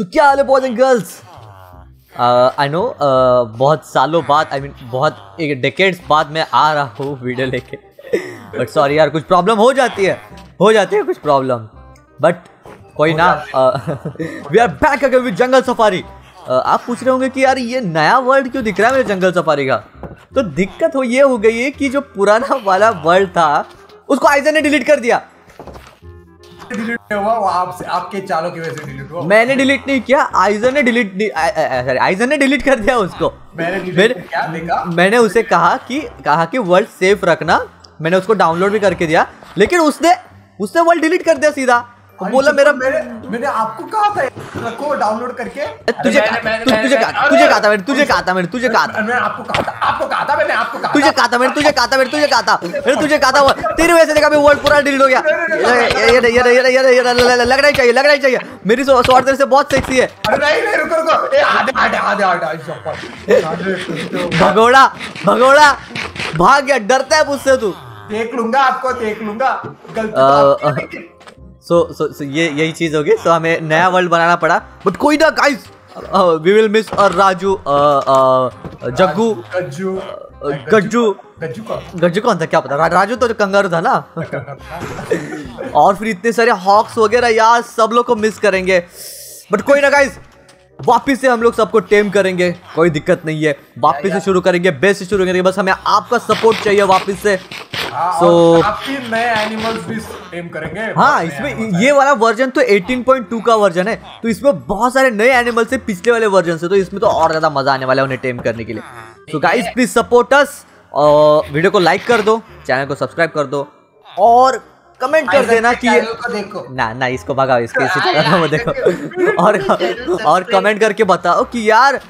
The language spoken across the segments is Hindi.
तो क्या हाल है boys and girls I know बहुत सालों बाद आई I मीन mean, बहुत एक डेकेड्स बाद मैं आ रहा हूँ वीडियो लेके। बट सॉरी यार कुछ प्रॉब्लम हो जाती है। हो जाती है कुछ प्रॉब्लम बट कोई ना we are back again with jungle safari आप पूछ रहे होंगे कि यार ये नया वर्ल्ड क्यों दिख रहा है मेरे जंगल सफारी का? तो दिक्कत हो ये हो गई है कि जो पुराना वाला वर्ल्ड था उसको आइजन ने डिलीट कर दिया। डिलीट हुआ वो आपसे आपके चालों की वजह से डिलीट हुआ। मैंने डिलीट नहीं किया आइजन ने डिलीट सॉरी आइजन ने डिलीट कर दिया उसको। मैंने क्या देखा। मैंने उसे कहा कि कहा कि वर्ल्ड सेफ़ रखना मैंने उसको डाउनलोड भी करके दिया लेकिन उसने उसने वर्ल्ड डिलीट कर दिया सीधा। बोला मेरा मैंने मैंने आपको कहा था रखो डाउनलोड करके तुझे तु- तुझे तुझे कहा था मैंने तुझे कहा था मैंने तुझे कहा था मैंने आपको कहा था आपको कहा था मैंने आपको कहा तुझे कहा था मैंने तुझे कहा था मैंने तुझे कहा था मैंने तुझे कहा था तेरी वजह से देखा मैं वर्ल्ड पूरा डिलीट हो गया ये ये ये ये ये ये ये लगना ही चाहिए लगना ही चाहिए मेरी स्वॉर्ड तेरे से बहुत सेक्सी है अरे नहीं नहीं रुको रुको ए आधे आधे आधे आधे तो भगोड़ा भगोड़ा भाग गया डरता है मुझसे तू देख लूँगा आपको देख लूँगा गलती तो है, सो सो सो ये यही चीज़ होगी। सो हमें नया वर्ल्ड बनाना पड़ा। बट कोई ना गाइस वी विल मिस और राजू जग्गू गज्जू गज्जू कौन? था? क्या पता? रा, राजू तो कंगारू था ना। और फिर इतने सारे हॉक्स वगैरह यार सब लोग को मिस करेंगे। बट कोई ना गाइस वापिस से हम लोग सबको टेम करेंगे। कोई दिक्कत नहीं है। वापिस से शुरू करेंगे बेस्ट से शुरू करेंगे। बस हमें आपका सपोर्ट चाहिए वापिस से। हाँ, So- और नए एनिमल्स भी टेम करेंगे। हाँ इसमें ये वाला वर्जन तो 18.2 का वर्जन है। तो इसमें बहुत सारे नए एनिमल्स है पिछले वाले वर्जन से तो इसमें तो और ज़्यादा मज़ा आने वाला है उन्हें टेम करने के लिए। तो गाइस प्लीज़ सपोर्ट अस और वीडियो को लाइक कर दो चैनल को सब्सक्राइब कर दो और कमेंट कर देना कि देखो। ना ना इसको भगाओ इसके इसी वो देखो। और और कमेंट करके बताओ कि यार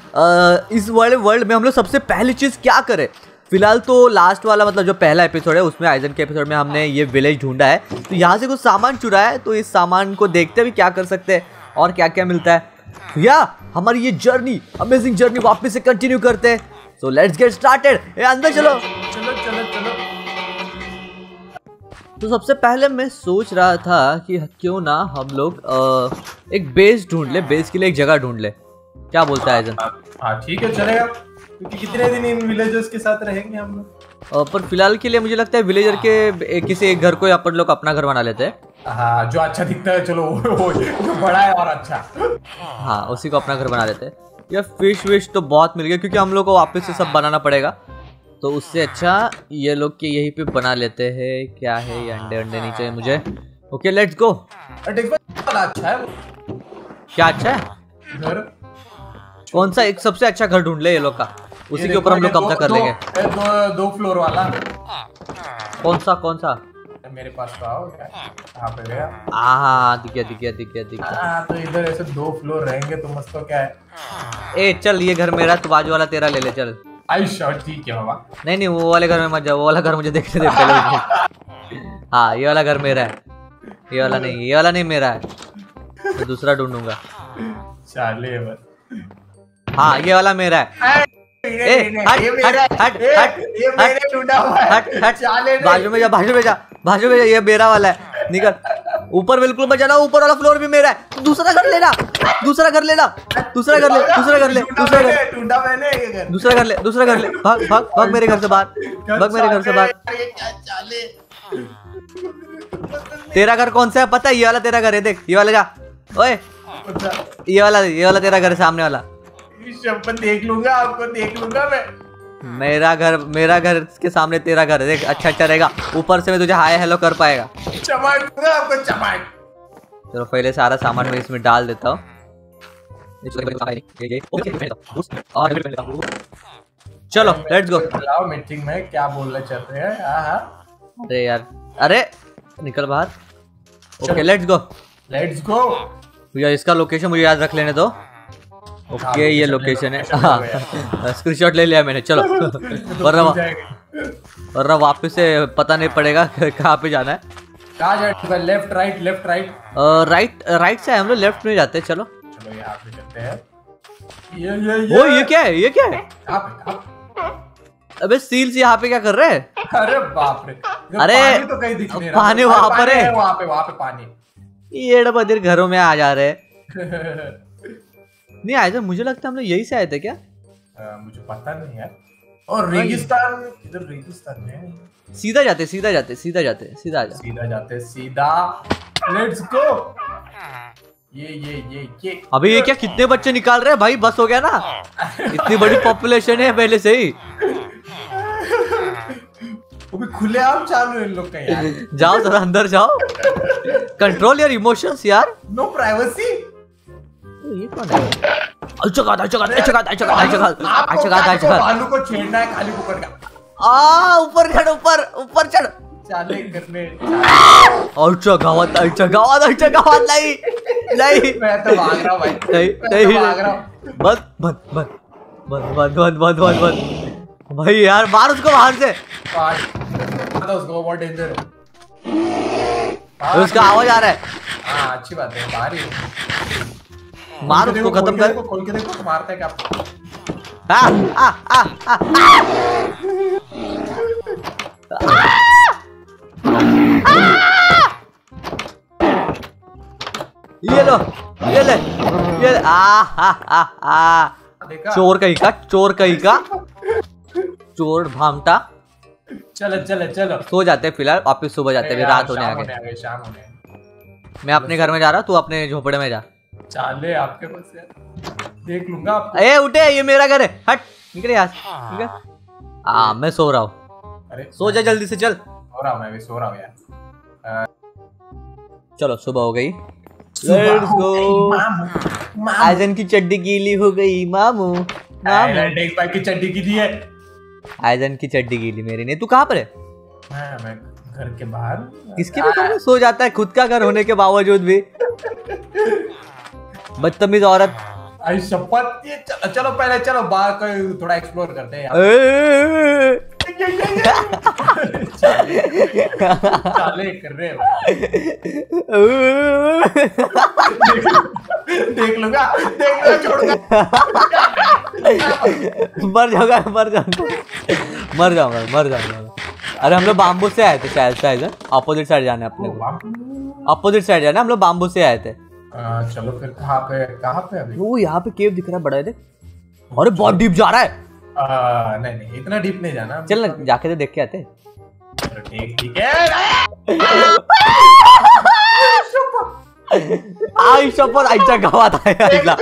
इस वाले वर्ल्ड में हम लोग सबसे पहली चीज़ क्या करें? फ़िलहाल तो लास्ट वाला मतलब जो पहला एपिसोड है उसमें आइजन के एपिसोड में हमने ये विलेज ढूंढा है। तो यहाँ से कुछ सामान चुरा है तो इस सामान को देखते भी क्या कर सकते हैं और क्या क्या मिलता है। तो या हमारी ये जर्नी अमेजिंग जर्नी वापस से कंटिन्यू करते हैं। सो लेट्स गेट स्टार्टेड अंदर चलो। चलो चलो चलो। तो सबसे पहले मैं सोच रहा था कि क्यों ना हम लोग एक बेस ढूंढ ले बेस के लिए एक जगह ढूंढ ले। क्या बोलता है आइजन हाँ ठीक है चलेगा। क्योंकि कितने दिन इन विलेजर्स के साथ रहेंगे हम लोग? पर फ़िलहाल के लिए मुझे लगता है विलेजर के किसी एक घर को अपन लोग अपना घर बना लेते हैं। हाँ जो अच्छा दिखता है चलो वो जो बड़ा है और अच्छा। हाँ उसी को अपना घर बना लेते हैं। या फ़िश विश तो बहुत मिल गया क्योंकि हम लोग को वापस से सब बनाना पड़ेगा। तो उससे अच्छा ये लोग के यहीं पे बना लेते हैं। क्या है ये अंडे अंडे नहीं चाहिए मुझे। ओके लेट्स गो अच्छा है क्या अच्छा है? घर। कौन सा एक सबसे अच्छा घर ढूंढ ले ये लोग का? उसी के ऊपर हम लोग कब्जा कर लेंगे। दो- दो फ्लोर वाला। कौन सा कौन सा? मेरे पास तो आओ कहाँ पे गया हाँ दिख गया दिख गया दिख गया दिख गया। हाँ तो इधर ऐसे दो फ्लोर रहेंगे तो मस्त तो क्या है? ए चल ये घर मेरा तू बाजू वाला तेरा ले ले चल। आई शॉट ठीक है बाबा। नहीं नहीं वो वाले घर में मत जा वो वाला घर मुझे देखने दे पहले। हाँ ये वाला घर मेरा है। ये वाला नहीं ये वाला नहीं मेरा है। तो दूसरा ढूंढूँगा। चाले हाँ ये वाला मेरा है। बाजू में जा बाजू में जा बाजू में जा ये मेरा वाला है। निकल। ऊपर बिल्कुल मत जाना ऊपर वाला फ्लोर भी मेरा है। दूसरा घर लेना दूसरा घर लेना दूसरा घर ले दूसरा घर ले दूसरा घर। दूसरा घर ले दूसरा घर ले। भाग भाग भाग मेरे घर से बाहर भाग मेरे घर से बाहर। तेरा घर कौन सा है? पता है ये वाला तेरा घर है देख ये वाला जा। ओए ये वाला ये वाला तेरा घर है सामने वाला। शपथ देख लूँगा आपको देख लूँगा मैं। मेरा घर मेरा घर के सामने तेरा घर देख अच्छा अच्छा रहेगा। ऊपर से मैं तुझे हाय हेलो कर पाएगा। चमाट दूँगा आपको चमाट चलो पहले सारा सामान मैं इसमें डाल देता हूँ। चलो लेट्स गो बुलाओ मीटिंग में क्या बोलना चाहते हैं? हाँ हाँ। अरे यार अरे निकल बाहर। Okay let's go let's go भैया इसका लोकेशन मुझे याद रख लेने दो। ओके ये लोकेशन है। हाँ स्क्रीनशॉट ले लिया मैंने चलो। वरना वरना वापस से पता नहीं पड़ेगा कहाँ पे जाना है। कहाँ जाए left right left right right right से हम लोग लेफ़्ट में जाते हैं चलो। चलो यहाँ पे चलते हैं। ये ये ये। ओ ये क्या है? ये क्या है? कहाँ पे कहाँ अबे सील्स यहाँ पे क्या कर रहे हैं? अरे बाप रे। अरे, पानी तो कहीं दिख नहीं रहा। पानी वहाँ पर है। वहाँ पे वहाँ पे पानी। ये बदिर घरों में आ जा रहे हैं। नहीं आए थे मुझे लगता है हम लोग यही से आए थे क्या? मुझे पता नहीं यार। और रेगिस्तान इधर रेगिस्तान में सीधा जाते सीधा जाते सीधा जाते सीधा आ जा सीधा जाते सीधा। लेट्स गो ये ये ये ये। अबे ये क्या कितने बच्चे निकाल रहे हैं? भाई बस हो गया ना? इतनी बड़ी पॉपुलेशन है पहले से ही। वो खुलेआम चालू है इन लोग का यार। जाओ जरा अंदर जाओ। कंट्रोल योर इमोशंस यार। नो प्राइवेसी ऊपर चढ़ ऊपर ऊपर चढ़ चाले गावात गावात गावात नहीं नहीं मैं तो भाग रहा भाई बंद बंद बंद बंद भाई यार मार उसको बाहर से उसको उसका आवाज़ आ रहा है हाँ अच्छी बात है। मार उसको खत्म कर। खोल के देखो मारता है क्या? आ, आ, आ, आ। ये लो ये ले ये ले, आ हा हा हा। चोर कहीं का चोर कहीं का। चोर भामटा। चलो चलो चलो। सो जाते हैं फ़िलहाल वापिस सुबह जाते हैं रात होने आ गए। शाम होने। मैं अपने घर में जा रहा हूँ तू अपने झोपड़े में जा। चाले आपके पास यार। देख लूँगा आपको। ए उठे ये मेरा घर है। हट निकले से ठीक है? हाँ। मैं सो रहा हूँ। अरे सो जा जल्दी से चल। सो रहा हूँ मैं भी सो रहा हूँ यार। चलो सुबह हो गई। Let's go. मामू मामू। आयजन की चड्डी गीली हो गई मामू मामू। की चड्डी की दी है। आयजन की चड्डी गीली मेरी नहीं। तू कहाँ पर है? हाँ, मैं घर के बाहर किसके भी घर में? सो जाता है खुद का घर होने के बावजूद भी। बदतमीज औरत। आई शपथ ये चलो पहले चलो बाहर कोई थोड़ा एक्सप्लोर करते हैं चाले कर रहे देख लूँगा देख लूँगा मर जाऊँगा मर जाऊँगा मर जाऊँगा मर जाऊँगा अरे हम लोग बाम्बू से आए थे शायद शायद अपोजिट साइड जाना है अपने को। अपोजिट साइड जाना हम लोग बाम्बू से आए थे। आ, चलो फिर कहाँ पे कहाँ पे अभी? वो यहाँ पे केव दिख रहा है बड़ा है देख। अरे बहुत डीप जा रहा है। आ, नहीं नहीं इतना डीप नहीं जाना। चल ना जाके तो देख के आते ठीक ठीक है। आई शपथ आईच्या गावात आहे आईला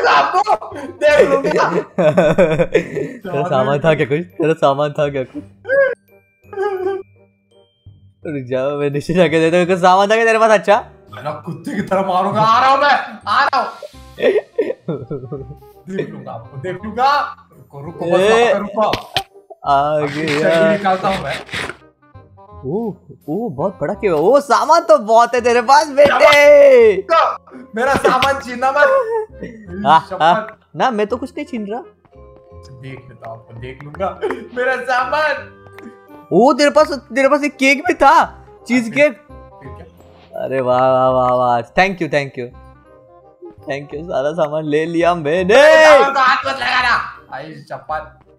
तेरा सामान था क्या कुछ? तेरा सामान था क्या कुछ? रुक जाओ मैं नीचे जाके देता हूँ सामान था क्या तेरे पास अच्छा? मैं कुत्ते की तरह मारूँगा आ रहा हूँ मैं आ रहा हूँ देख लूँगा आपको देख लूँगा रुको रुको बस रुको आ गया निकालता हूँ मैं ओ ओ बहुत बड़ा क्यों ओ सामान तो बहुत है तेरे पास बेटे मेरा सामान छीना मत ना मैं तो कुछ नहीं छीन रहा देख लेता हूँ देख लूँगा मेरा सामान ओ तेरे पास तेरे पास एक केक भी था चीज़ केक? अरे वाह वाह वाह वाह। Thank you thank you thank you सारा सामान ले लिया मैंने।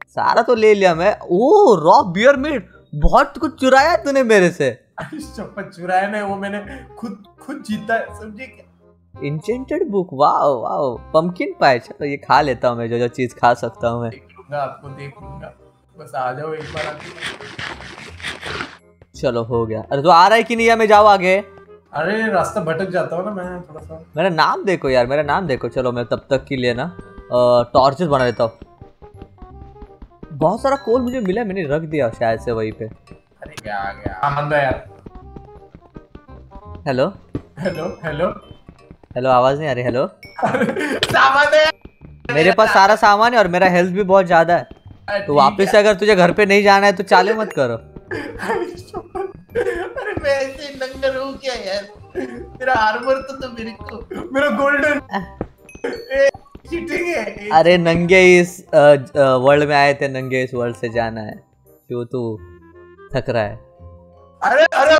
सारा तो ले लिया मैं। ओ रॉ बियर मीट बहुत कुछ चुराया तूने मेरे से। चप्पल चुराया वो मैंने खुद खुद जीता समझे बुक पंपकिन पाए चलो, ये खा लेता हूँ मैं, जो जो चीज़ खा सकता मैं। आपको बस आ जाओ एक बार चलो, हो गया। अरे तो आ रहा है कि नहीं मैं जाऊँ आगे? अरे रास्ता भटक जाता हूँ ना मैं थोड़ा सा। मेरा नाम देखो यार मेरा नाम देखो। चलो मैं तब तक के लिए ना टॉर्चेस बना लेता हूँ। बहुत सारा कोल मुझे मिला मैंने रख दिया शायद से वहीं पे। अरे क्या आ गया? आनंद यार। हेलो हेलो हेलो हेलो आवाज़ नहीं आ रही हेलो सामान है। मेरे पास सारा सामान है और मेरा हेल्थ भी बहुत ज़्यादा है। तो वापस अगर तुझे घर पे नहीं जाना है तो चाले मत करो। अरे मैं ऐसे नंगर हूँ क्या यार। मेरा आर्मर तो तो मेरे को मेरा गोल्डन चीटिंग है। अरे नंगे इस वर्ल्ड में आए थे नंगे इस वर्ल्ड से जाना है। क्यों तू थक रहा है? अरे अरे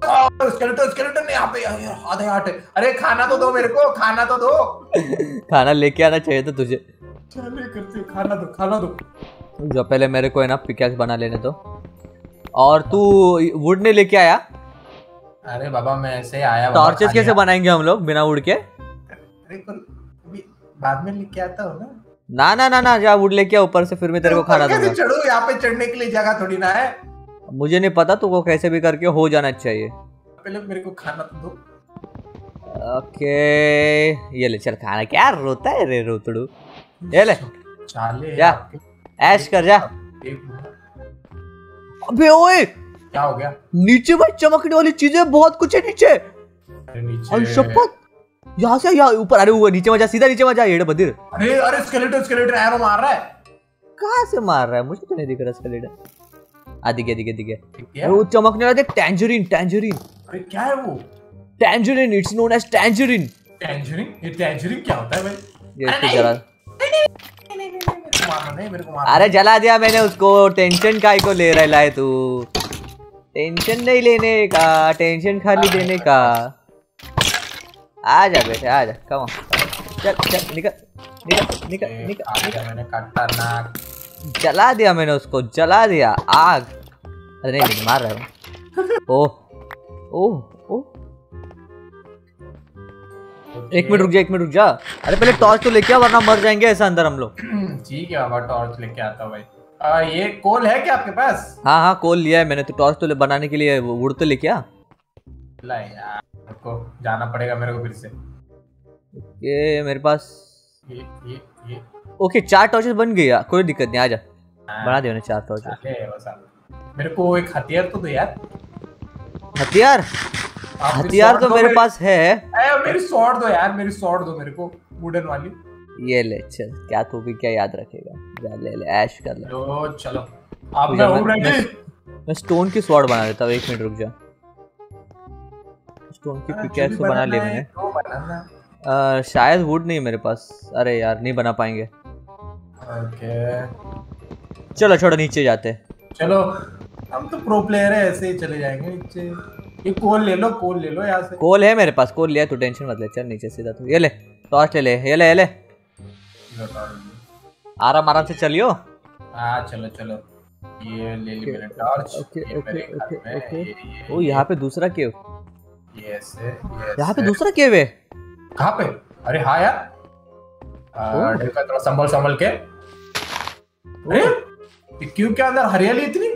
स्केलेटन स्केलेटन यहाँ पे आधे आटे अरे खाना तो दो मेरे को खाना तो दो। खाना लेके आना चाहिए था तुझे। चले करते खाना दो खाना दो। जो पहले मेरे को है ना पिकैक्स बना लेने दो। और तू वुड नहीं लेके आया? अरे बाबा मैं ऐसे आया टॉर्चेस कैसे बनाएँगे हम लोग बिना उड़ के? बाद में लेके आता हो ना। ना ना ना ना जा वुड लेके ऊपर से फिर मैं तेरे को खाना कैसे दूँगा। चढ़ू? यहाँ पे चढ़ने के लिए जगह थोड़ी ना है। मुझे नहीं पता तू को कैसे भी करके हो जाना चाहिए। पहले मेरे को खाना तो दो। ओके ये ले चल खाना। क्या रोता है रे रोतड़ू? ये ले। चाले जा। ऐश कर जा। अबे ओए! क्या हो गया? नीचे भाई चमकने वाली चीज़ें बहुत कुछ है नीचे। अरे नीचे। और शपथ! यहाँ से यहाँ ऊपर अरे वो नीचे मज़ा सीधा नीचे मज़ा येड़ बदिर अरे अरे स्केलेटन स्केलेटन एरो मार रहा है। कहाँ से मार रहा है? मुझे तो नहीं दिख रहा स्केलेटन आ दिखे दिखे दिखे ठीक है वो चमकने वाला देख टैंजरीन टैंजरीन अरे क्या है वो? Tangerine it's known as tangerine tangerine ये टैंजरिन क्या होता है भाई? ये इसको को मारना नहीं मेरे को मारना। अरे जला दिया मैंने उसको टेंशन काय को ले रहा है तू? टेंशन नहीं लेने का टेंशन खाली देने का। आ जा बेटे आ जा कम चल चल निकल निकल निकल। निकल गया मैंने खतरनाक जला दिया मैंने उसको जला दिया आग। अरे नहीं नहीं मार रहा हूँ। ओह ओह ओह एक मिनट रुक जा एक मिनट रुक जा। अरे पहले टॉर्च तो लेके आ वरना मर जाएँगे ऐसा अंदर हम लोग। ठीक है बाबा टॉर्च लेके आता हूँ भाई। आ, ये कोल है क्या आपके पास? हाँ हाँ कोल लिया है मैंने तो। टॉर्च तो ले- बनाने के लिए वुड तो लेके आ ला यार को जाना पड़ेगा मेरे को फिर से। ये मेरे पास ये ये ये। ओके चार टॉर्चेस बन गई कोई दिक्कत नहीं आ जा। हाँ, बना दिया मैंने चार टॉर्चेस मेरे को एक हथियार तो दो यार। हथियार? हथियार तो मेरे पास है। मेरी स्वॉर्ड दो यार मेरी स्वॉर्ड दो मेरे को वुडन वाली। ये ले चल क्या तू भी क्या याद रखेगा? जा ले ले ऐश कर ले। लो चलो। आप तू मैं जा, हूँ मैं- रेडी मैं स्टोन की स्वॉर्ड बना देता हूँ एक मिनट रुक जा। स्टोन की पिकैक्स तो बना लिया मैंने। तो बनाना अ, शायद वुड नहीं मेरे पास। अरे यार नहीं बना पाएँगे। ओके। चलो छोड़ो नीचे जाते। चलो हम तो प्रो प्लेयर है ऐसे ही चले जाएँगे नीचे। ये कोल ले लो कोल ले लो यहाँ से। कोल है मेरे पास कोल लिया तू टेंशन मत ले चल नीचे सीधा तू। ये ले टॉर्च ले ले ये ले ये ले। आराम आराम से चलियो। हाँ चलो चलो। ये ले ली मैंने torch okay, okay, okay, okay. ओ यहाँ पे दूसरा केव। ये ऐसे ये यहाँ पे दूसरा केव है। कहाँ पे? अरे हाँ यार। आ, देखो थोड़ा संभल संभल के। अरे ये क्यों के अंदर हरियाली इतनी?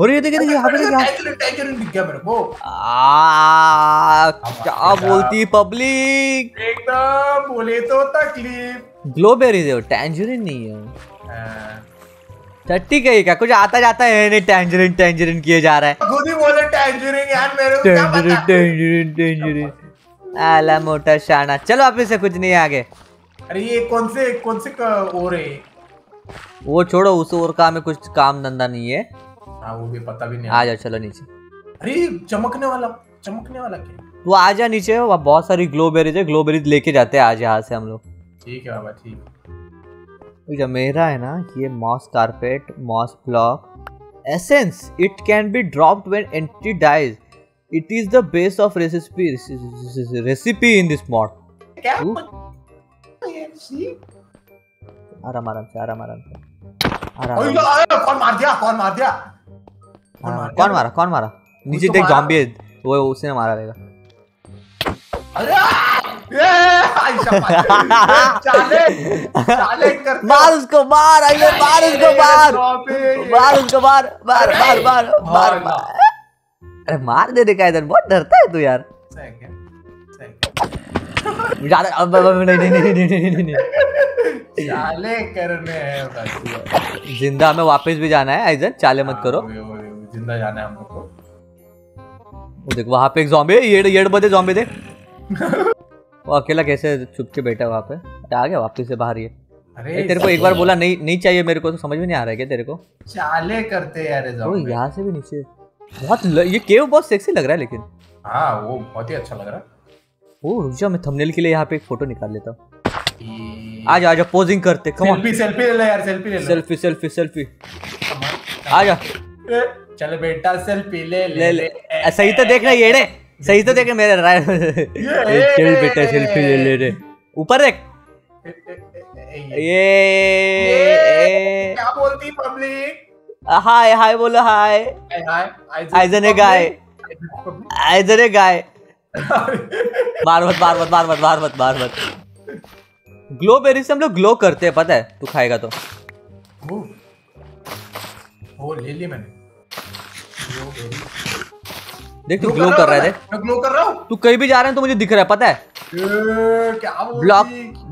और ये देखिए देखिए यहाँ पे देखिए यहाँ- टैंजरिन टैंजरिन दिख गया मेरे को। आ, क्या बोलती पब्लिक? एकदम बोले तो तकलीफ़। ग्लोबेरी दे टैंजरिन नहीं है। हाँ। टट्टी कही क्या? कुछ आता जाता है नहीं टैंजरिन टैंजरिन किए जा रहा है। खुद ही बोले टैंजरिन यार मेरे को क्या टैंजरिन पता? टैंजरिन टैंजरिन आला मोटा शाना। चलो आप से कुछ नहीं आगे। अरे ये कौन से कौन से क- वो रे वो छोड़ो उस और काम में कुछ काम धंधा नहीं है। हाँ वो भी पता भी नहीं आ जाओ चलो नीचे। अरे चमकने वाला चमकने वाला क्या? तू आ जा नीचे वहाँ बहुत सारी ग्लोबेरीज है ग्लोबेरीज लेके जाते हैं आज यहाँ से हम लोग। ठीक है बाबा ठीक तो जो मेरा है ना ये moss carpet moss block essence it can be dropped when anti dies it is the base of recipe recipe in this mod क्या? ये आराम आराम से आराम आराम से। आराम ओए, आराम से। अरे, कौन मार दिया कौन मार दिया? कौन हाँ, मार दिया? कौन मारा कौन मारा? नीचे तो देख। जॉम्बी वो उसने मारा रहेगा अरे मार- चाले चाले कर। मार उसको मार आइए मार उसको मार। मार उसको मार मार मार मार मार अरे मार देने का इधर बहुत डरता है तू यार। ज़्यादा अब नहीं नहीं नहीं नहीं नहीं नहीं। चाले करने हैं ज़िंदा हमें वापस भी जाना है आइजन चाले मत करो। हाँ, वो ज़िंदा जाना है हम लोग को। वो देख वहाँ पे एक जॉम्बी है येड़ येड़ बदे जॉम्बी देख वो अकेला कैसे छुप के बैठा है वहाँ पे? आ गया वापस से बाहर ये। अरे तेरे को एक बार बोला नहीं नहीं चाहिए मेरे को। तो समझ में नहीं आ रहा है क्या तेरे को? चाले करते यार ये zombie। यहाँ से भी नीचे। बहुत ल, ये केव बहुत सेक्सी लग रहा है लेकिन। हाँ वो बहुत ही अच्छा लग रहा है। ओ रुक जा मैं थंबनेल के लिए यहाँ पे एक फ़ोटो निकाल लेता हूँ। आ जा आ जा पोजिंग करते कम सेल्फी सेल्फी ले यार सेल्फी ले सेल्फी सेल्फी सेल्फी आ जा। चल बेटा सेल्फी ले ले ले सही तो देखना येड़े सही तो देखे मेरे राय। चल बेटा सेल्फी ले ले रे। ऊपर देख। ये क्या बोलती पब्लिक? हाय हाय बोलो हाय। हाय आइजन है गाय। आइजन है गाय। मार मत मार मत मार मत मार मत मार मत। ग्लो बेरी से हम लोग ग्लो करते हैं पता है? तू खाएगा तो। वो ले लिया मैंने। ग्लो बेरी देख तू ग्लो कर रहा है मैं? ग्लो कर रहा हूँ? तू कहीं भी जा रहा है तो मुझे दिख रहा है पता है? क्या बोल ब्लॉक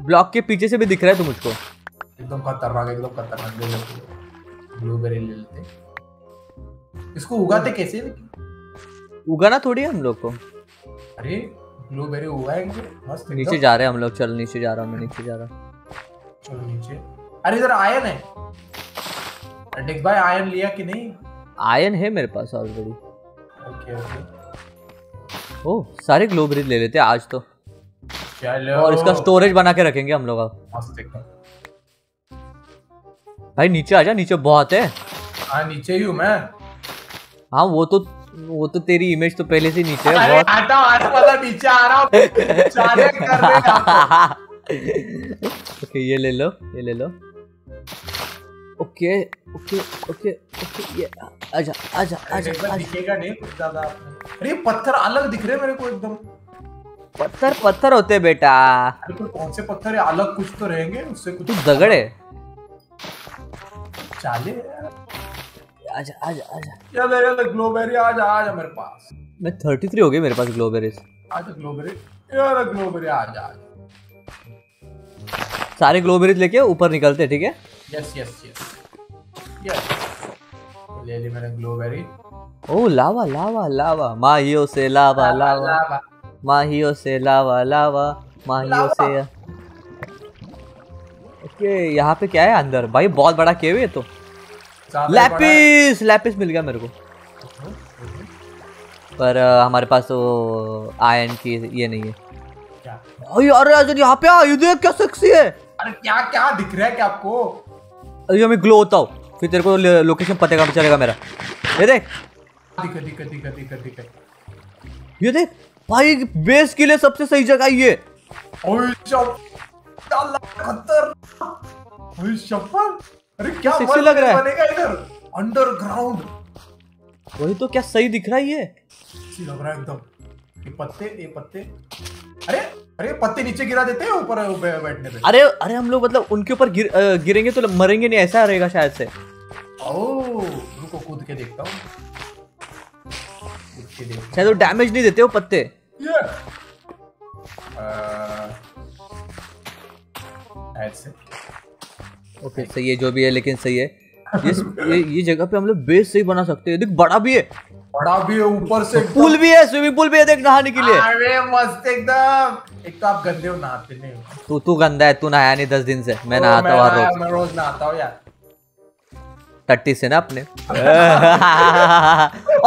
ब्लॉक के पीछे से भी दिख रहा है तू मुझको। एकदम खतरनाक एकदम खतरनाक ले लेते ब्लूबेरी ले लेते। इसको उगाते कैसे उगाना थोड़ी है हम लोग को। अरे ब्लूबेरी उगाएँगे मस्त नीचे जा रहे हैं हम लोग चल नीचे जा रहा हूँ मैं नीचे जा रहा हूँ। चलो नीचे। अरे इधर आयन है। डेक्स भाई आयन लिया कि नहीं? आयन है मेरे पास ऑलरेडी ओ सारे ग्लोबरी ले लेते हैं आज तो। चलो। और इसका स्टोरेज बना के रखेंगे हम लोग अब। भाई नीचे आ जा नीचे बहुत है। हाँ नीचे ही हूँ मैं। हाँ वो तो वो तो तेरी इमेज तो पहले से नीचे है बहुत। आता आता मतलब नीचे आ रहा हूँ। कर रहे ओके ये ले लो ये ले लो। ओके ओके ओके ओके ये आजा आजा आजा आजा। दिखेगा नहीं कुछ ज़्यादा। अरे पत्थर अलग दिख रहे मेरे को एकदम। पत्थर पत्थर होते बेटा। अरे कोई कौन से पत्थर है? अलग कुछ तो रहेंगे उससे कुछ तू दगड़ है। चाले। आजा आजा आजा। चल चल ग्लोबेरी आ जा आ जा मेरे पास। मैं थर्टी थ्री हो गई मेरे पास ग्लोबेरीज आ जा ग्लोबेरी यार ग्लोबेरी आ जा आ जा सारे ग्लोबेरीज लेके ऊपर निकलते हैं ठीक है? यस यस यस यस ले ली मैंने ग्लोबेरी ओ लावा लावा लावा। माहियो से लावा लावा लावा। माहियो से लावा लावा। माहियो से ओके यहाँ पे क्या है अंदर? भाई बहुत बड़ा केव है तो। लैपिस लैपिस मिल गया मेरे को। पर अ, हमारे पास वो आयन की ये नहीं है। क्या? अरे अरे यहाँ पे आ ये देख क्या सेक्सी है। अरे क्या क्या दिख रहा है क्या आपको? अरे मैं ग्लो होता हूँ फिर तेरे को लोकेशन पता का चलेगा मेरा। ये देख। दिखा दिखा दिखा दिखा दिखा ये देख भाई बेस के लिए सबसे सही जगह ये। अरे क्या लग रहा है। बनेगा इधर? अंडरग्राउंड वही तो क्या सही दिख रहा है ये? लग रहा है एकदम। ये पत्ते ये पत्ते। अरे अरे पत्ते नीचे गिरा देते हैं ऊपर बैठने पे। अरे अरे हम लोग मतलब उनके ऊपर गिर, गिरेंगे तो मरेंगे नहीं ऐसा रहेगा शायद से। ओ रुको कूद के देखता हूँ। शायद वो डैमेज नहीं देते वो पत्ते। अह, ओके सही है जो भी है लेकिन सही है। ये ये, ये जगह पे हम लोग बेस सही बना सकते हैं। देख बड़ा भी है। बड़ा भी है ऊपर से एकदम। पूल भी है स्विमिंग पूल भी है देख नहाने के लिए। अरे मस्त एकदम। एक तो आप गंदे हो नहाते नहीं हो। तू तू गंदा है तू नहाया नहीं दस दिन से। मैं तो नहाता हूँ रोज। मैं रोज नहाता हूँ यार। टट्टी से ना अपने।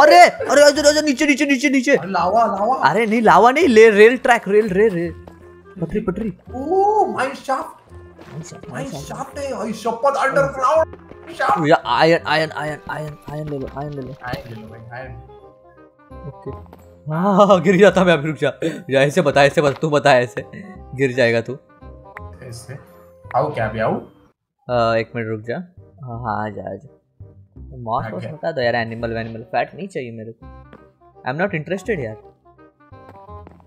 अरे अरे अजय अजय नीचे नीचे नीचे नीचे। लावा लावा। अरे नहीं लावा नहीं ले rail track rail rail rail पटरी पटरी। Oh mine shaft mine shaft है आई शपथ अंडरग्राउंड शाफ्ट या iron iron iron iron iron ले लो आयन ले लो। आए ले लो भाई आए ओके हाँ गिर जाता मैं अभी रुक जा। ऐसे बता ऐसे बता तू बता ऐसे। गिर जाएगा तू। ऐसे। आओ क्या भी आओ। एक मिनट रुक जा। हाँ हाँ आ जा आ जा। मॉस बता दो यार एनिमल फैट नहीं चाहिए मेरे को। आई एम नॉट इंटरेस्टेड यार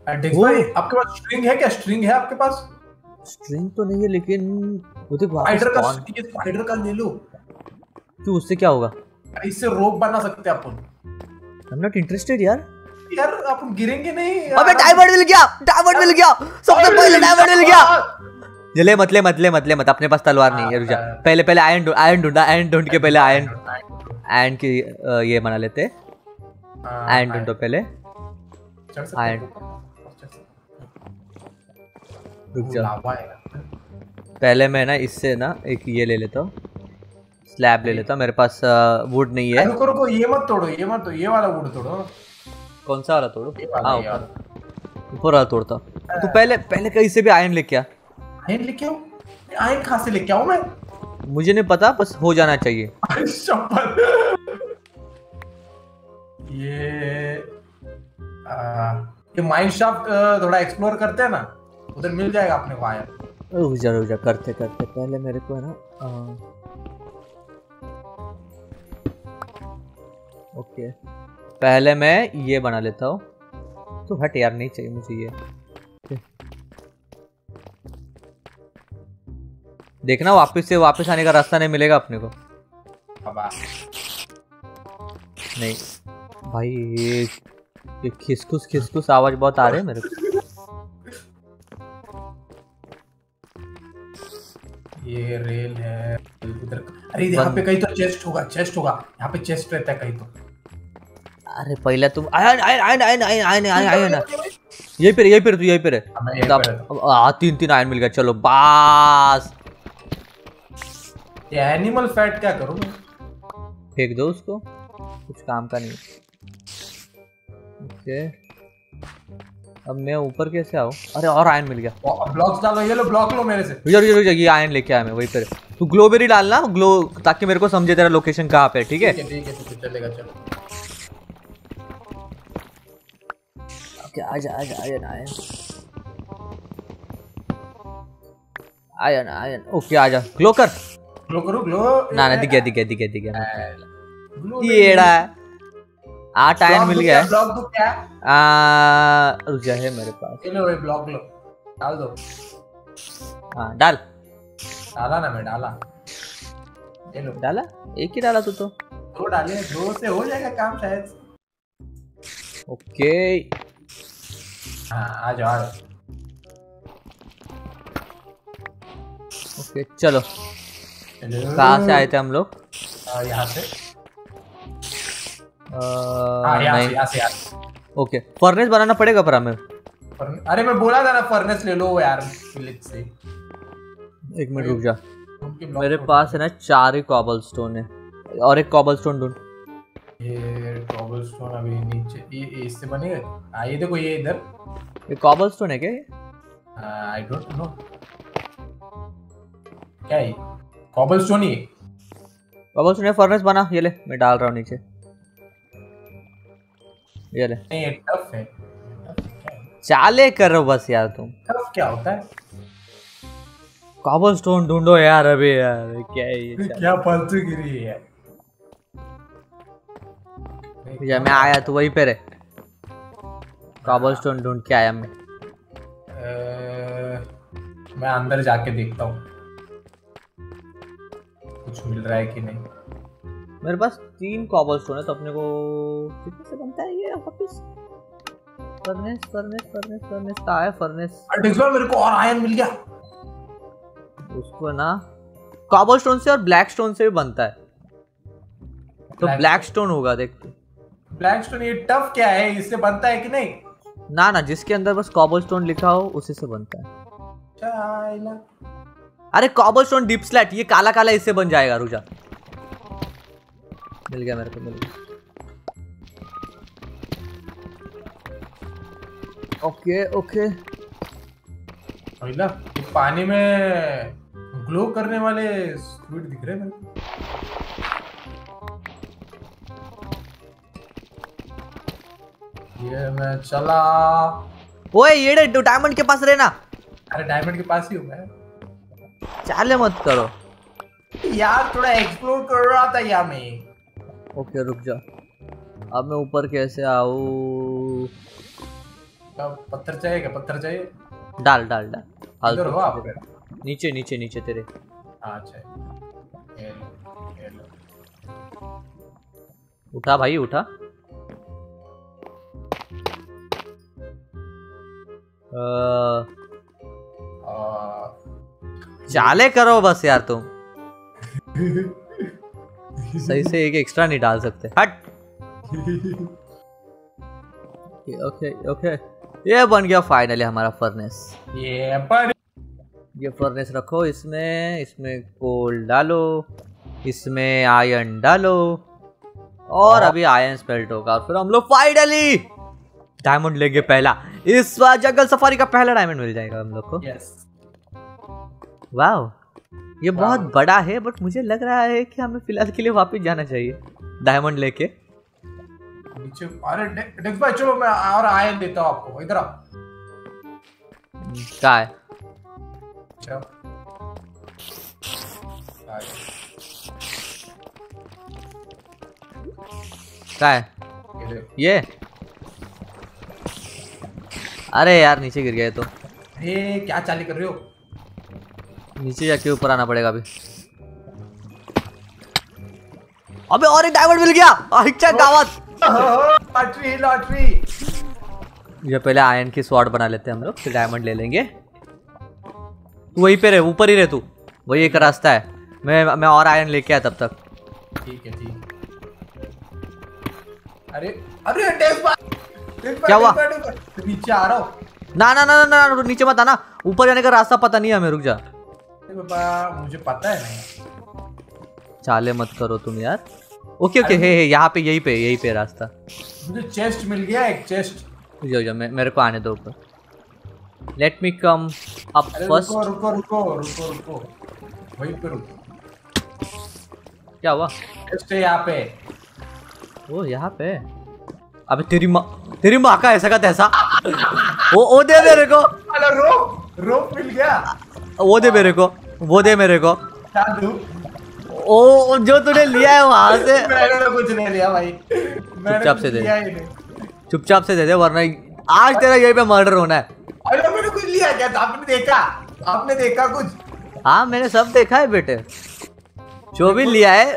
भाई आपके पास स्ट्रिंग है क्या? स्ट्रिंग है आपके पास? स्ट्रिंग तो नहीं है लेकिन वो देख स्पाइडर का स्पाइडर का ले लो। क्यों उससे क्या होगा? इससे रोप बना सकते हैं अपन। आई एम नॉट इंटरेस्टेड यार। यार अपन गिरेंगे नहीं अबे डायमंड मिल गया डायमंड मिल गया सबसे पहले डायमंड मिल गया। जले मतले मतले मतले मत अपने पास तलवार नहीं है रुक जा। पहले पहले आयरन आयरन ढूंढा आयरन ढूंढ के पहले आयरन आयरन की ये बना लेते। आयरन ढूंढो पहले। Iron. रुक जा। पहले मैं ना इससे ना एक ये ले लेता हूँ। स्लैब ले लेता हूँ मेरे पास वुड नहीं है। रुको रुको ये मत तोड़ो ये मत ये वाला वुड तोड़ो। कौन सा वाला तोड़ो? हाँ ऊपर। ऊपर वाला तोड़ता। तो पहले पहले कहीं से भी आयरन लेके आ आयन लेके आओ आयन कहाँ से लेके आऊँ मैं? मुझे नहीं पता बस हो जाना चाहिए। ये आ, ये माइंड शाफ्ट थोड़ा एक्सप्लोर करते हैं ना उधर मिल जाएगा अपने को आयन रुक जा रुक जा करते करते। पहले मेरे को है ना ओके। पहले मैं ये बना लेता हूँ। तो हट यार नहीं चाहिए मुझे ये। देखना वापस से वापस आने का रास्ता नहीं मिलेगा अपने को। नहीं। भाई ये ये खिसखुस खिसखुस आवाज़ बहुत आ रही है मेरे को। ये रेल है इधर। अरे यहाँ पे कहीं तो चेस्ट होगा चेस्ट होगा। यहाँ पे चेस्ट रहता है कहीं तो। अरे पहले तुम iron iron iron iron iron iron iron iron यही पे यही पे तू यही पे रहे हाँ, तीन तीन आयन मिल गया चलो बास। ये एनिमल फैट क्या करूँ मैं? फेंक दो उसको कुछ काम का नहीं ओके। अब मैं ऊपर कैसे आऊँ? अरे और आयन मिल गया। ब्लॉक्स डालो ये लो ब्लॉक लो मेरे से। रुक रुक ये आयन लेके आया मैं वही पे तू ग्लोबेरी डालना ग्लो ताकि मेरे को समझे तेरा लोकेशन कहाँ पे है ठीक है? ठीक है ठीक है चलेगा चलो ओके आजा आजा iron iron iron iron okay आजा। ग्लो कर। ग्लो करो ग्लो ना ना दिख गया दिख गया दिख गया दिख गया। ग्लो आठ आयन मिल गया ब्लॉक दो क्या? आ, रुक जा है मेरे पास। लो ये ब्लॉक लो डाल दो। हाँ डाल। डाला ना मैं डाला। ये लो डाला? एक ही डाला तू तो। दो डाले दो से हो जाएगा काम शायद। ओके। हाँ आ जाओ आ जाओ। ओके चलो। कहाँ से आए थे हम लोग? यहाँ से। अ, हाँ यहाँ से ओके फर्नेस बनाना पड़ेगा पर हमें। अरे मैं बोला था ना फर्नेस ले लो यार से। एक मिनट रुक जा। मेरे पास है ना चार ही कॉबल स्टोन है। और एक कॉबल स्टोन ढूंढ। ये कॉबलस्टोन अभी नीचे ये इससे बनेगा हाँ? ये देखो ये इधर। ये कॉबल स्टोन है क्या आई डोंट नो क्या है कॉबलस्टोन ही है। कॉबल स्टोन फर्नेस बना। ये ले मैं डाल रहा हूँ नीचे। ये ले। नहीं ये टफ है। है चाले करो बस यार तुम। टफ क्या होता है? कॉबल स्टोन ढूंढो यार अभी यार क्या है ये क्या फालतू गिरी है या मैं आया तो वहीं पे रे कॉबल स्टोन ढूंढ के आया मैं। मैं अंदर जाके देखता हूँ। कुछ मिल रहा है कि नहीं? मेरे पास तीन कॉबल स्टोन है तो अपने को कितने से बनता है ये वापिस फर्नेस फर्नेस फर्नेस फर्नेस कहाँ है फर्नेस अरे इस मेरे को और आयरन मिल गया। उसको ना कॉबल स्टोन से और ब्लैक स्टोन से भी बनता है। तो ब्लैक स्टोन होगा देख ब्लैक स्टोन ये टफ क्या है? इससे बनता है कि नहीं? ना ना जिसके अंदर बस कॉबल स्टोन लिखा हो उसी से बनता है। अरे कॉबल स्टोन डीप स्लैट ये काला काला इससे बन जाएगा रुजा। मिल गया मेरे को मिल गया। Okay okay. पानी में ग्लो करने वाले स्क्विड दिख रहे हैं ये मैं चला। ओए ये डायमंड के पास रहना। अरे डायमंड के पास ही हूँ मैं। चाले मत करो। यार थोड़ा एक्सप्लोर कर रहा था यार मैं। ओके रुक जा। अब मैं ऊपर कैसे आऊँ? पत्थर चाहिए क्या? पत्थर चाहिए? डाल डाल डाल। इधर हो आप नीचे नीचे नीचे तेरे। हाँ अच्छा। उठा भाई उठा। चाले करो बस यार तुम। सही से एक एक्स्ट्रा नहीं डाल सकते। हट। ओके ओके ये बन गया फाइनली हमारा फर्नेस ये पर ये फर्नेस रखो इसमें इसमें कोल डालो इसमें आयरन डालो और अभी आयरन स्पेल्ट होगा और फिर हम लोग फाइनली डायमंड लेंगे पहला। इस बार जंगल सफारी का पहला डायमंड मिल जाएगा हम लोग को। यस वाह ये बहुत बड़ा है बट मुझे लग रहा है कि हमें फ़िलहाल के लिए वापस जाना चाहिए डायमंड लेके। नीचे अरे डेक्स भाई चलो मैं और आयन देता हूँ आपको। इधर आओ। क्या है। क्या है ये। अरे यार नीचे गिर गए तो। ये क्या चाली कर रहे हो? नीचे जाके ऊपर आना पड़ेगा अभी। अबे और एक डायमंड मिल गया। अच्छा गावत लॉटरी लॉटरी ये पहले आयरन की स्वॉर्ड बना लेते हैं हम लोग फिर डायमंड ले लेंगे। तू वहीं पे रहे ऊपर ही रहे तू। वही एक रास्ता है। मैं मैं और आयरन लेके आया तब तक। ठीक है ठीक। अरे अरे पर, क्या हुआ? नीचे आ रहा हूँ। ना ना ना ना ना नीचे मत आना। ऊपर जाने का रास्ता पता नहीं है हमें रुक जा। मुझे पता है चाले मत करो तुम यार। ओके ओके हे हे यहाँ पे यही पे यही पे रास्ता। मुझे चेस्ट मिल गया एक चेस्ट जाओ जाओ मैं मेरे को आने दो ऊपर। Let me come up first रुको रुको रुको रुको रुको। वहीं पे रुको। क्या हुआ? चेस्ट है यहाँ पे। ओ यहाँ पे। अबे तेरी माँ तेरी माँ का ऐसा का तैसा। वो वो दे मेरे को। रोप रोप मिल गया। वो दे मेरे को वो दे मेरे को। ओ ओ, जो तूने लिया है वहाँ से। मैंने तो कुछ नहीं लिया भाई। चुपचाप से दे। चुपचाप से दे दे वरना आज तेरा यही पे मर्डर होना है। अरे मैंने कुछ लिया क्या? था आपने देखा? आपने देखा कुछ? हाँ मैंने सब देखा है बेटे। जो भी लिया है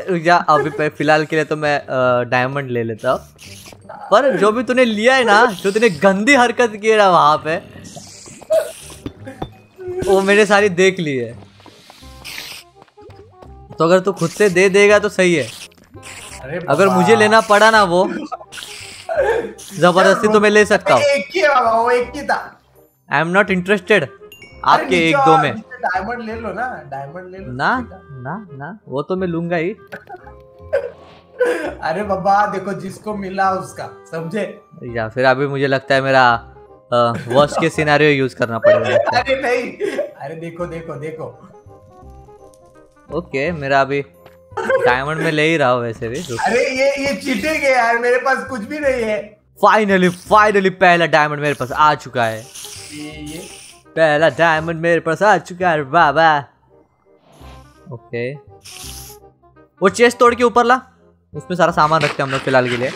अभी फ़िलहाल के लिए तो मैं डायमंड ले लेता हूँ। पर जो भी तूने लिया है ना जो तूने गंदी हरकत की है ना वहाँ पे वो मैंने सारी देख ली है। तो अगर तू खुद से दे देगा तो सही है। अरे अगर मुझे लेना पड़ा ना वो ज़बरदस्ती तो मैं ले सकता हूँ। एक ही वो एक ही था। आई एम नॉट इंटरेस्टेड आपके एक दो में। डायमंड ले लो ना डायमंड ले लो। ना ना ना वो तो मैं लूँगा ही। अरे बाबा देखो जिसको मिला उसका समझे? या फिर अभी मुझे लगता है मेरा वर्स्ट के सिनेरियो यूज़ करना पड़ेगा अरे नहीं अरे देखो देखो देखो। ओके मेरा अभी डायमंड में ले ही रहा हूँ वैसे भी अरे ये ये चीटिंग है यार मेरे पास कुछ भी नहीं है। फाइनली फाइनली पहला डायमंड मेरे पास आ चुका है। ये ये। पहला डायमंड मेरे पास आ चुका है बाबा। ओके वो चेस्ट तोड़ के ऊपर ला। उसमें सारा सामान रखते हैं हम लोग फ़िलहाल के लिए।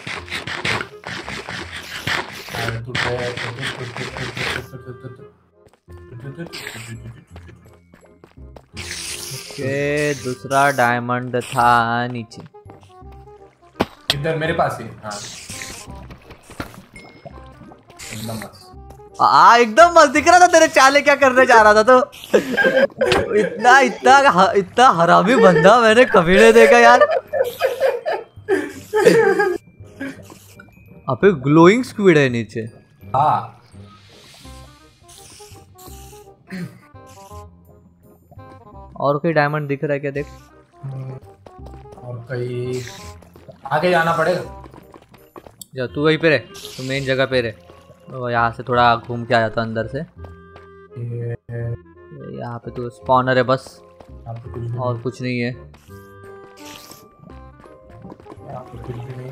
ओके दूसरा डायमंड था नीचे। इधर मेरे पास ही हाँ। एकदम मस्त। एकदम मस्त दिख रहा था तेरे चाले क्या करने जा रहा था तो। इतना इतना इतना हरामी बंदा मैंने कभी नहीं देखा यार। अबे ग्लोइंग स्क्विड है नीचे. हाँ. और कोई डायमंड दिख रहा है क्या देख? और कहीं आगे जाना पड़ेगा? जा तू वहीं पे रहे तू मेन जगह पे रहे। तो यहाँ से थोड़ा घूम के आ जाता अंदर से। यहाँ पे तो स्पॉनर है बस। और कुछ नहीं है। कुछ भी नहीं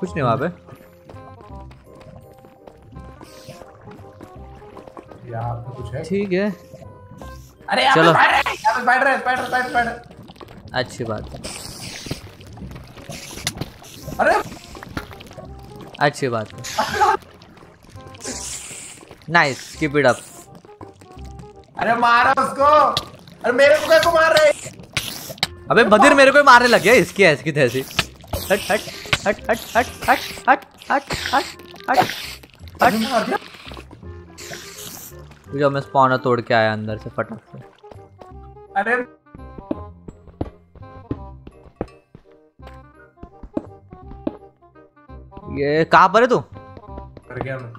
कुछ नहीं वहाँ पे। यहाँ पे कुछ है? ठीक है। अरे चलो। पे स्पाइडर है, यहाँ पे स्पाइडर है स्पाइडर स्पाइडर स्पाइडर अच्छी बात। है अरे अच्छी बात। है नाइस कीप इट अप अरे मारो उसको। अरे मेरे को कैसे मार रहे अबे बदिर मेरे को ही मारने लग गया इसकी ऐसी की तैसी। हट हट हट हट हट हट हट हट हट हट दिया जो मैं स्पॉनर तोड़ के आया अंदर से फटक अरे ये कहाँ पर है तू मर गया मैं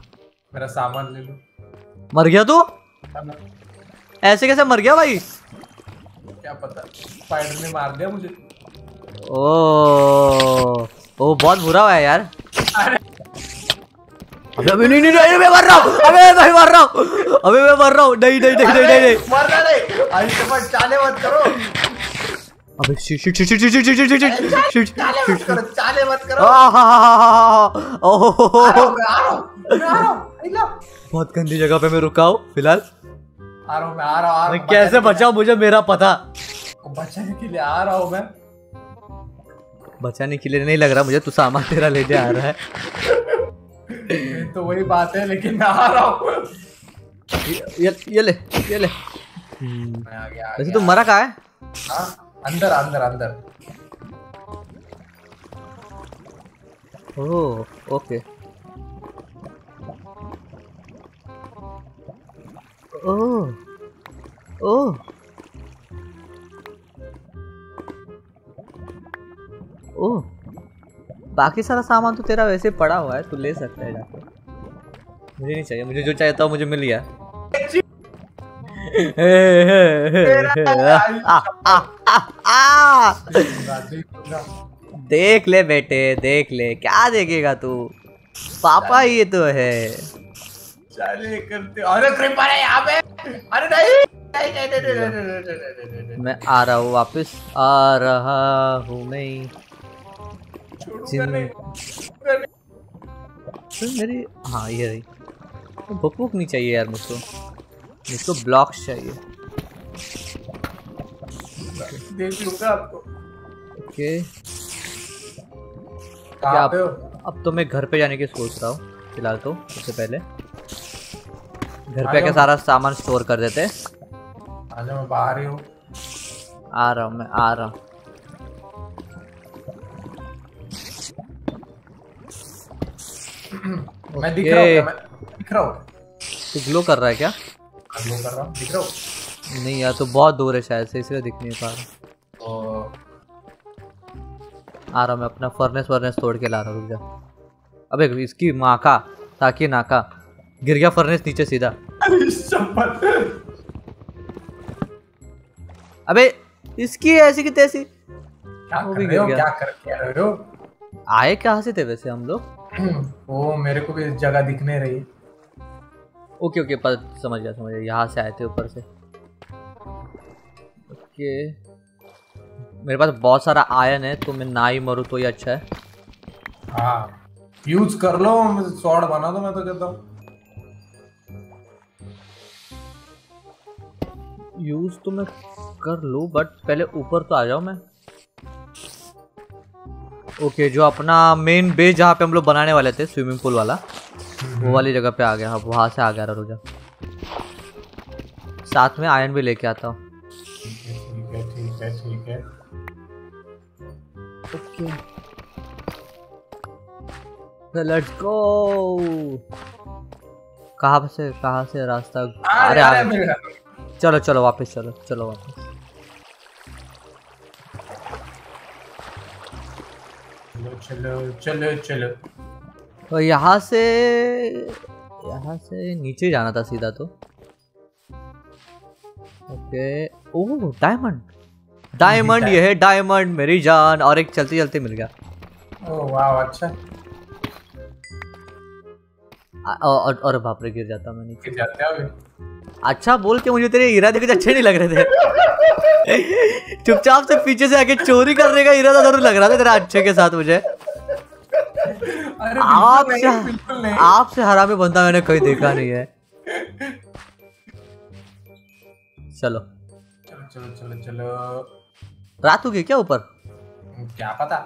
मेरा सामान ले लो मर गया तू ऐसे कैसे मर गया भाई क्या पता स्पाइडर ने मार दिया मुझे ओ ओ बहुत बुरा हुआ है यार। अबे अबे नहीं नहीं नहीं मैं मर रहा हूँ अबे मैं मर रहा हूँ अबे मैं मर रहा हूँ। नहीं नहीं नहीं नहीं नहीं नहीं। मरना नहीं मत चाले मत करो। अबे shit shit shit shit shit shit shit shit shit चाले मत करो चाले मत करो। रहा हूँ, रहा हूँ, रहा हूँ। बहुत गंदी जगह पे मैं रुका हूँ फ़िलहाल। आ रहा हूँ मैं आ रहा हूँ रहा हूँ कैसे बचाऊं मुझे मेरा पता। बचाने के लिए आ रहा हूँ मैं। बचाने के लिए नहीं लग रहा मुझे तू सामान तेरा लेने आ रहा है। तो वही बात है लेकिन आ रहा हूँ। ये ये- ले ये ले। मैं आ गया वैसे तू मरा कहाँ है? हाँ, अंदर अंदर अंदर। Oh okay. ओह ओह। ओह बाकी सारा सामान तो तेरा वैसे पड़ा हुआ है तू ले सकता है जाकर मुझे नहीं चाहिए मुझे जो चाहिए था मुझे मिल गया देख ले बेटे देख ले क्या देखेगा तू पापा ये तो है करते अरे पे नहीं मैं आ रहा हूँ वापस आ रहा हूँ मैं तो मेरी हाँ ये रही। तो बुक बुक नहीं चाहिए यार मुझको। मुझको ब्लॉक्स चाहिए। ओके। पे हो? अब तो मैं घर पे जाने की सोच रहा हूँ फ़िलहाल तो सबसे पहले। घर पे जाओ। सारा सामान स्टोर कर देते। मैं बाहर ही हूँ। आ रहा हूँ मैं आ रहा हूँ। मैं दिख रहा हूँ? मैं दिख रहा हूँ। ग्लो कर रहा है क्या? ग्लो कर रहा हूँ। दिख रहा हूँ। नहीं यार तो बहुत दूर है शायद से इसलिए दिख नहीं पा रहा। तो आ रहा मैं अपना फर्नेस वर्नेस तोड़ के ला रहा हूँ रुक अबे इसकी माँ का ताकि नाका। गिर गया फर्नेस नीचे सीधा। अबे इसकी ऐसी की तैसी। क्या कर रहे हो? क्या कर रहे हो? आए कहाँ से थे वैसे हम लोग? वो मेरे को भी जगह दिखने रही। ओके ओके पर समझ गया समझ गया यहाँ से आए थे ऊपर से। ओके। मेरे पास बहुत सारा आयन है तो मैं ना ही मरूँ तो ही अच्छा है। हाँ यूज़ कर लो स्वॉर्ड बना दो मैं तो कहता हूँ। यूज़ तो मैं कर लूँ बट पहले ऊपर तो आ जाऊँ मैं। ओके जो अपना मेन बेस जहाँ पे हम लोग बनाने वाले थे स्विमिंग पूल वाला वो वाली जगह पे आ गया। अब वहाँ से आ गया रुजा। साथ में आयन भी लेके आता हूँ। ठीक है ठीक है ओके लेट्स गो कहाँ से कहाँ से रास्ता? अरे अरे अरे आ मेरे चलो चलो वापस चलो चलो वापस। चलो चलो चलो। तो यहाँ से यहाँ से नीचे जाना था सीधा तो। ओके। ओह डायमंड डायमंड ये है डायमंड मेरी जान। और एक चलते चलते मिल गया। ओ वाह अच्छा। और और बाप रे गिर जाता मैं नीचे। गिर जाते हैं अच्छा बोल के मुझे तेरे इरादे कुछ अच्छे नहीं लग रहे थे। चुपचाप से पीछे से आके चोरी करने का इरादा ज़रूर लग रहा था तेरा अच्छे के साथ मुझे। अरे आप बिल्कुल से नहीं। आपसे हरामी बंदा मैंने कहीं देखा नहीं है। चलो। चलो चलो चलो चलो। रात हो गई क्या ऊपर? क्या पता?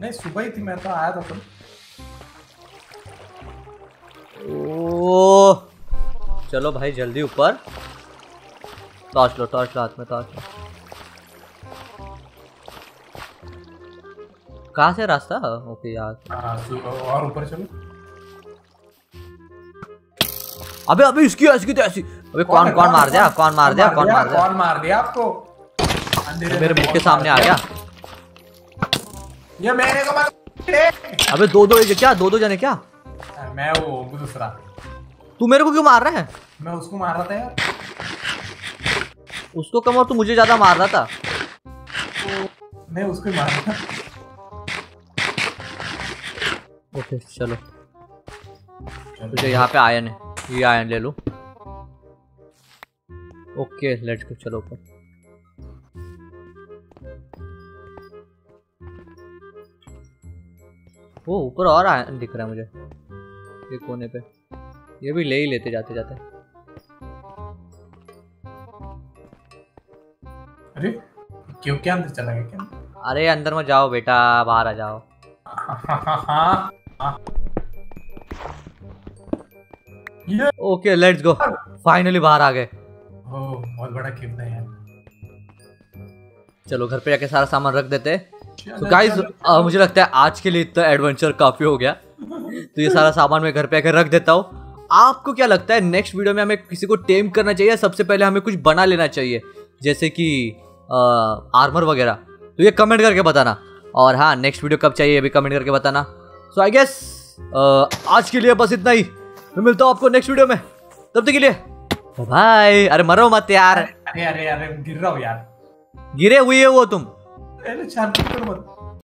नहीं सुबह ही थी मैं तो आया था तुम ओ चलो भाई जल्दी ऊपर। टॉर्च लो टॉर्च लो हाथ में टॉर्च कहाँ से रास्ता? ओके यार। हाँ और ऊपर चलो। अबे अबे इसकी इसकी तो ऐसी अबे कौन कौन मार दिया? कौन मार दिया? कौन मार दिया? कौन मार दिया आपको? मेरे मुँह के सामने आ गया। ये मेरे को मत अबे दो दो क्या? दो दो जने क्या? मैं वो दूसरा। तू मेरे को क्यों मार रहा है? मैं उसको मार रहा था यार। उसको कम और तू मुझे ज़्यादा मार रहा था। मैं उसको मार रहा था। ओके चलो। तुझे यहाँ पे आयन है। ये आयन ले लो। ओके लेट्स गो चलो ऊपर। वो ऊपर और आयन दिख रहा है मुझे। ये कोने पे। ये भी ले ही लेते जाते जाते क्यों? क्या अंदर चला गया क्या? अरे अंदर मत जाओ बेटा बाहर आ जाओ। हाँ ओके लेट्स गो फाइनली बाहर आ गए। बहुत बड़ा गिफ्ट है चलो घर पे जाके सारा सामान रख देते। तो गाइस मुझे लगता है आज के लिए इतना एडवेंचर काफ़ी हो गया। तो ये सारा सामान मैं घर पे आकर रख देता हूँ। आपको क्या लगता है नेक्स्ट वीडियो में हमें किसी को टेम करना चाहिए सबसे पहले हमें कुछ बना लेना चाहिए? जैसे कि आर्मर वगैरह। तो ये कमेंट करके बताना। और हाँ नेक्स्ट वीडियो कब चाहिए ये भी कमेंट करके बताना। सो आई गेस आज के लिए बस इतना ही। मैं मिलता हूँ आपको नेक्स्ट वीडियो में। तब तक के लिए बाय अरे मरो मत यार। अरे अरे अरे गिर रहा हूँ यार। गिरे हुए वो तुम। अरे मत।